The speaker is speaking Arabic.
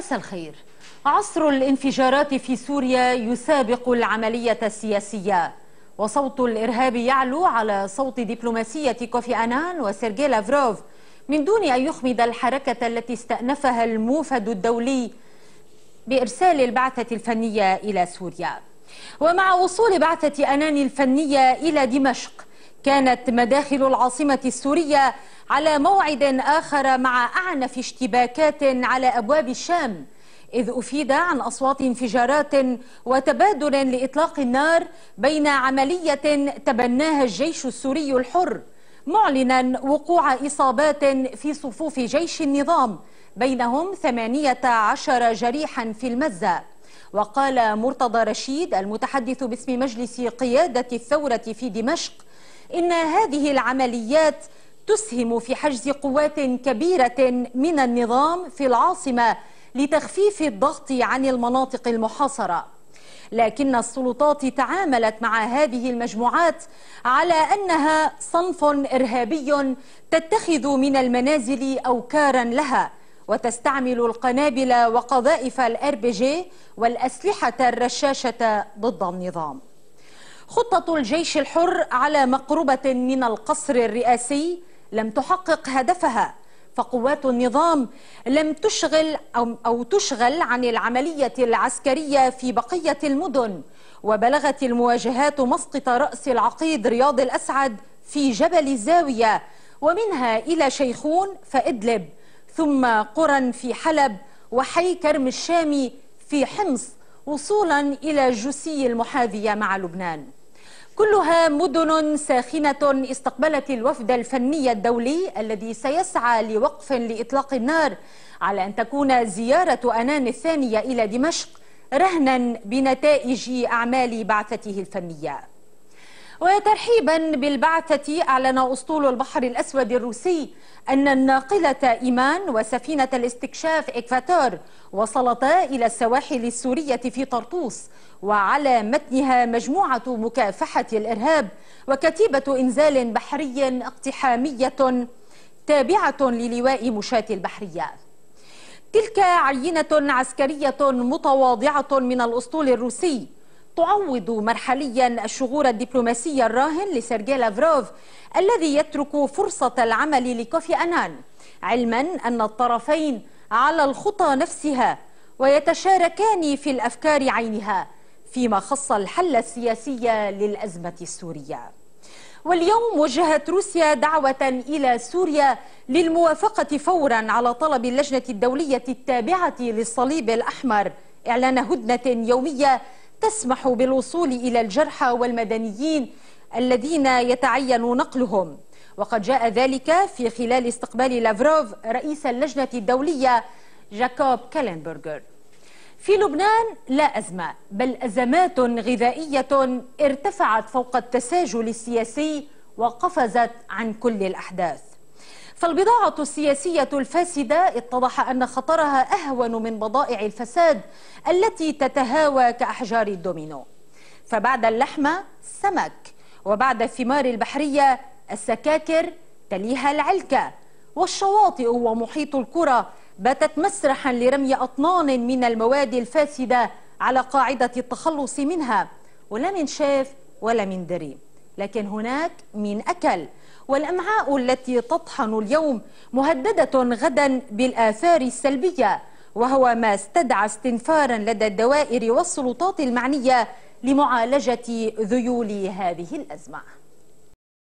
مساء الخير. عصر الانفجارات في سوريا يسابق العملية السياسية وصوت الإرهاب يعلو على صوت دبلوماسية كوفي أنان وسيرجي لافروف من دون أن يخمد الحركة التي استأنفها الموفد الدولي بإرسال البعثة الفنية إلى سوريا. ومع وصول بعثة أنان الفنية إلى دمشق كانت مداخل العاصمة السورية على موعد آخر مع أعنف اشتباكات على أبواب الشام إذ أفيد عن أصوات انفجارات وتبادل لإطلاق النار بين عملية تبناها الجيش السوري الحر معلنا وقوع إصابات في صفوف جيش النظام بينهم 18 جريحا في المزة. وقال مرتضى رشيد المتحدث باسم مجلس قيادة الثورة في دمشق إن هذه العمليات تسهم في حجز قوات كبيرة من النظام في العاصمة لتخفيف الضغط عن المناطق المحاصرة. لكن السلطات تعاملت مع هذه المجموعات على أنها صنف إرهابي تتخذ من المنازل أوكارا لها وتستعمل القنابل وقذائف الار بي جي والأسلحة الرشاشة ضد النظام. خطة الجيش الحر على مقربة من القصر الرئاسي لم تحقق هدفها فقوات النظام لم تشغل أو, أو تشغل عن العملية العسكرية في بقية المدن وبلغت المواجهات مسقط رأس العقيد رياض الأسعد في جبل الزاوية ومنها إلى شيخون فإدلب ثم قرى في حلب وحي كرم الشامي في حمص وصولا إلى جسي المحاذية مع لبنان. كلها مدن ساخنة استقبلت الوفد الفني الدولي الذي سيسعى لوقف لإطلاق النار على أن تكون زيارة أنان الثانية إلى دمشق رهنا بنتائج أعمال بعثته الفنية. وترحيبا بالبعثة أعلن أسطول البحر الأسود الروسي أن الناقلة إيمان وسفينة الاستكشاف إكفاتور وصلتا إلى السواحل السورية في طرطوس وعلى متنها مجموعة مكافحة الإرهاب وكتيبة إنزال بحري اقتحامية تابعة للواء مشاة البحرية. تلك عينة عسكرية متواضعة من الأسطول الروسي تعوض مرحليا الشغور الدبلوماسي الراهن لسيرجي لافروف الذي يترك فرصة العمل لكوفي أنان علما أن الطرفين على الخطى نفسها ويتشاركان في الأفكار عينها فيما خص الحل السياسي للأزمة السورية. واليوم وجهت روسيا دعوة إلى سوريا للموافقة فورا على طلب اللجنة الدولية التابعة للصليب الأحمر إعلان هدنة يومية تسمح بالوصول إلى الجرحى والمدنيين الذين يتعين نقلهم. وقد جاء ذلك في خلال استقبال لافروف رئيس اللجنة الدولية جاكوب كالنبرغر في لبنان لا أزمة بل أزمات غذائية ارتفعت فوق التساجل السياسي وقفزت عن كل الأحداث. فالبضاعة السياسية الفاسدة اتضح أن خطرها أهون من بضائع الفساد التي تتهاوى كأحجار الدومينو. فبعد اللحمة سمك. وبعد الثمار البحرية السكاكر تليها العلكة. والشواطئ ومحيط القرى باتت مسرحا لرمي أطنان من المواد الفاسدة على قاعدة التخلص منها ولا من شاف ولا من دري لكن هناك من أكل. والأمعاء التي تطحن اليوم مهددة غدا بالآثار السلبية وهو ما استدعى استنفارا لدى الدوائر والسلطات المعنية لمعالجة ذيول هذه الأزمة.